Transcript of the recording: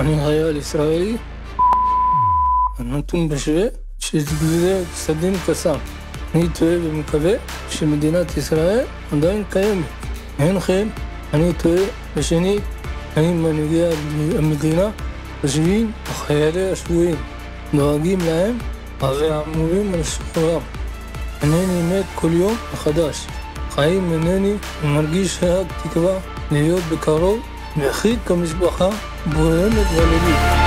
אני חייל ישראלי, נתון בשווה, שזה סדין קסאם. אני טועה ומקווה שמדינת ישראל עדיין קיימת. אין כן, אני טועה, ושנית, האם מנהיגי המדינה חושבים החיילי השבויים, דואגים להם, הרי אמורים על שחרורם. אינני מת כל יום מחדש. חיים אינני ומרגיש רק תקווה להיות בקרוב ויחיד כמשפחה בועמת ולילית.